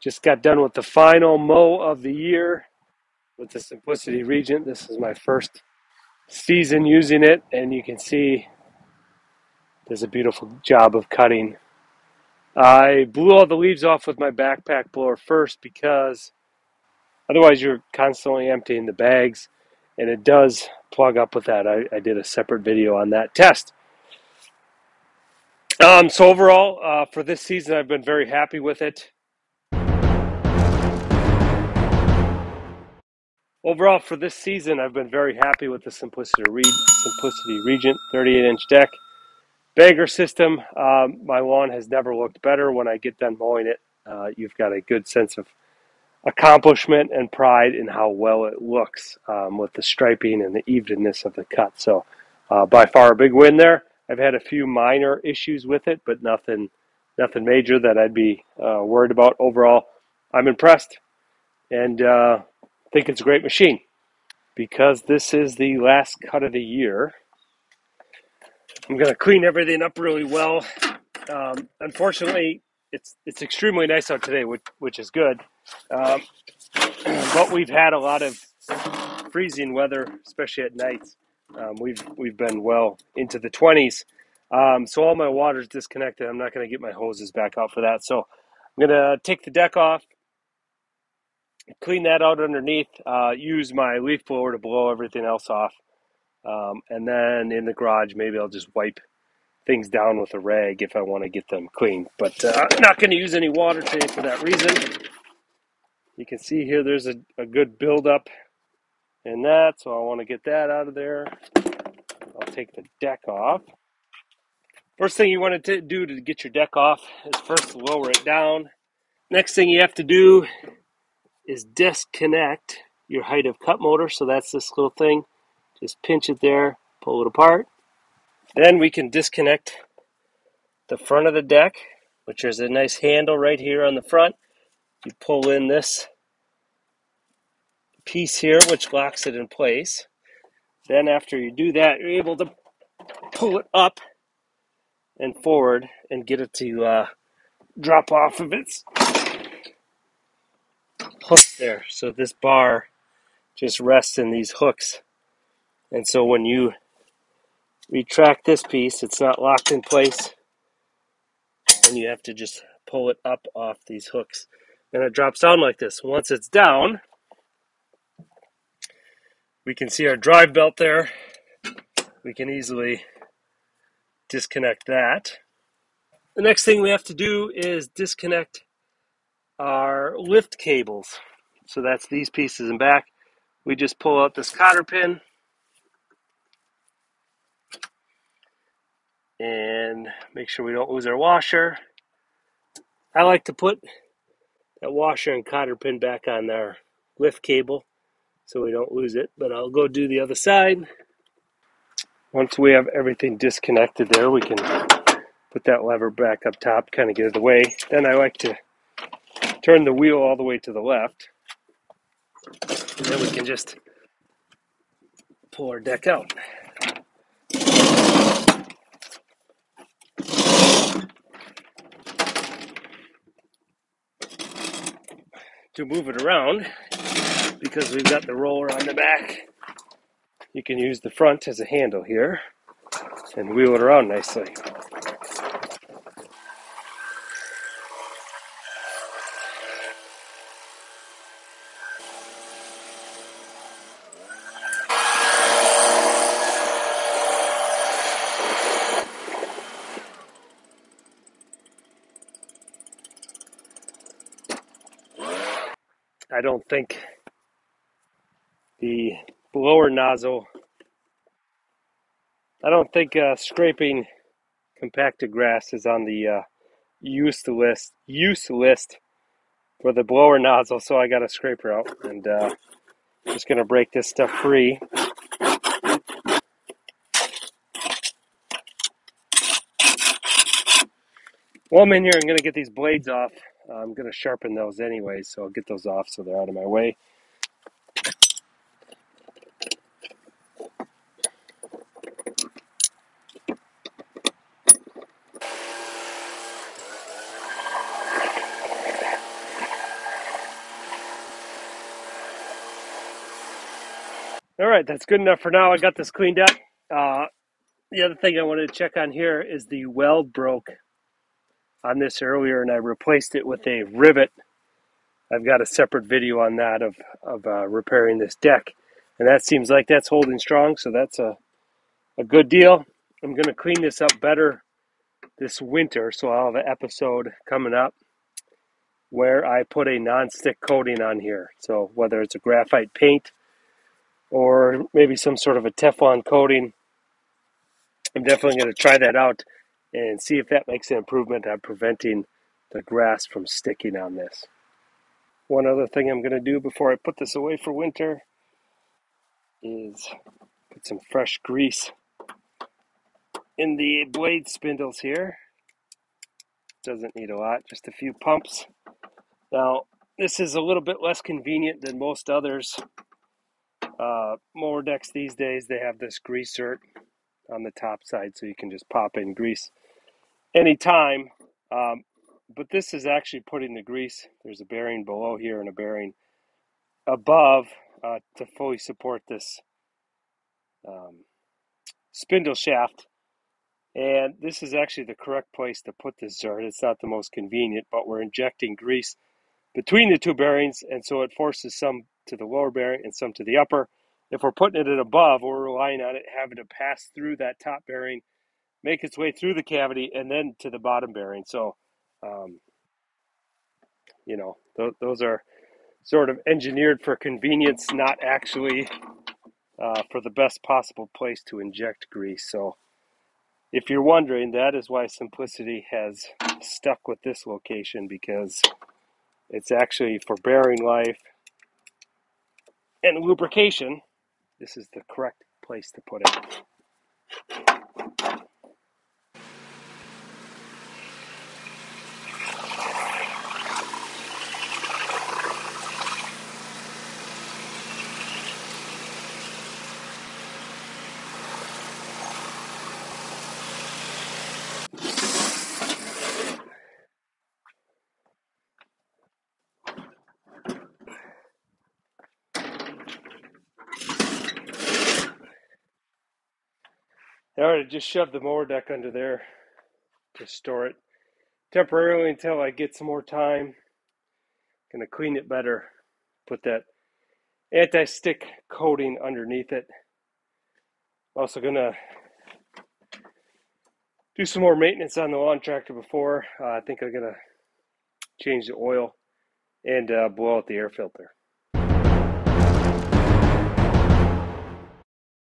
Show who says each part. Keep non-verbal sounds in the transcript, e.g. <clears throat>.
Speaker 1: Just got done with the final mow of the year with the Simplicity Regent. This is my first season using it, and you can see does a beautiful job of cutting. I blew all the leaves off with my backpack blower first because otherwise you're constantly emptying the bags, and it does plug up with that. I, I did a separate video on that test. Um, so overall, uh, for this season, I've been very happy with it. Overall, for this season, I've been very happy with the Simplicity, Simplicity Regent 38 inch deck. Bagger system, um, my lawn has never looked better when I get done mowing it. Uh, you've got a good sense of accomplishment and pride in how well it looks um, with the striping and the evenness of the cut. So, uh, by far a big win there. I've had a few minor issues with it, but nothing, nothing major that I'd be uh, worried about. Overall, I'm impressed, and uh, think it's a great machine because this is the last cut of the year. I'm going to clean everything up really well. Um, unfortunately, it's it's extremely nice out today, which which is good. Um, <clears throat> but we've had a lot of freezing weather, especially at nights. Um, we've we've been well into the 20s, um, so all my water's disconnected. I'm not going to get my hoses back out for that. So I'm going to take the deck off, clean that out underneath, uh, use my leaf blower to blow everything else off. Um, and then in the garage, maybe I'll just wipe things down with a rag if I want to get them clean. But uh, I'm not going to use any water today for that reason. You can see here there's a, a good buildup in that, so I want to get that out of there. I'll take the deck off. First thing you want to do to get your deck off is first lower it down. Next thing you have to do is disconnect your height of cut motor. So that's this little thing. Just pinch it there, pull it apart. Then we can disconnect the front of the deck, which is a nice handle right here on the front. You pull in this piece here, which locks it in place. Then after you do that, you're able to pull it up and forward and get it to uh, drop off of its hook there. So this bar just rests in these hooks. And so when you retract this piece, it's not locked in place. And you have to just pull it up off these hooks. And it drops down like this. Once it's down, we can see our drive belt there. We can easily disconnect that. The next thing we have to do is disconnect our lift cables. So that's these pieces in back. We just pull out this cotter pin and make sure we don't lose our washer. I like to put that washer and cotter pin back on our lift cable so we don't lose it. But I'll go do the other side. Once we have everything disconnected there, we can put that lever back up top, kind of get it away. Then I like to turn the wheel all the way to the left. And then we can just pull our deck out. To move it around, because we've got the roller on the back, you can use the front as a handle here and wheel it around nicely. I don't think the blower nozzle, I don't think uh, scraping compacted grass is on the uh, use list use list for the blower nozzle, so I got a scraper out and uh, just gonna break this stuff free. While I'm in here, I'm gonna get these blades off. I'm going to sharpen those anyway, so I'll get those off so they're out of my way. All right, that's good enough for now. I got this cleaned up. Uh, the other thing I wanted to check on here is the well broke on this earlier, and I replaced it with a rivet. I've got a separate video on that of of uh, repairing this deck, and that seems like that's holding strong. So that's a a good deal. I'm gonna clean this up better this winter, so I'll have an episode coming up where I put a non-stick coating on here. So whether it's a graphite paint or maybe some sort of a Teflon coating, I'm definitely going to try that out and see if that makes an improvement on preventing the grass from sticking on this. One other thing I'm going to do before I put this away for winter is put some fresh grease in the blade spindles here. Doesn't need a lot, just a few pumps. Now, this is a little bit less convenient than most others. Uh, mower decks these days, they have this greaser on the top side so you can just pop in grease anytime. Um, but this is actually putting the grease. There's a bearing below here and a bearing above uh, to fully support this um, spindle shaft. And this is actually the correct place to put this zerk. It's not the most convenient, but we're injecting grease between the two bearings, and so it forces some to the lower bearing and some to the upper. If we're putting it at above, we're relying on it having to pass through that top bearing, make its way through the cavity, and then to the bottom bearing. So, um, you know, th- those are sort of engineered for convenience, not actually uh, for the best possible place to inject grease. So, if you're wondering, that is why Simplicity has stuck with this location because it's actually for bearing life and lubrication. This is the correct place to put it. All right, I just shoved the mower deck under there to store it temporarily until I get some more time. Gonna clean it better, put that anti-stick coating underneath it. Also gonna do some more maintenance on the lawn tractor before. Uh, I think I'm gonna change the oil and uh, blow out the air filter.